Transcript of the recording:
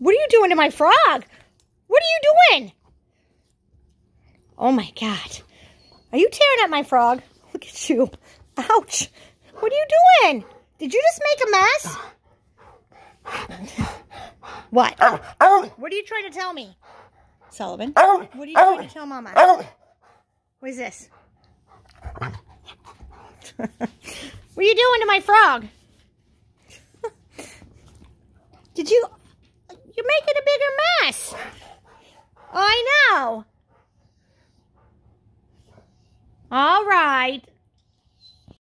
What are you doing to my frog? What are you doing? Oh my God. Are you tearing at my frog? Look at you. Ouch. What are you doing? Did you just make a mess? What? What are you trying to tell me? Sullivan? What are you trying to tell Mama? What is this? what are you doing to my frog? Did you... You're making a bigger mess. I know. All right.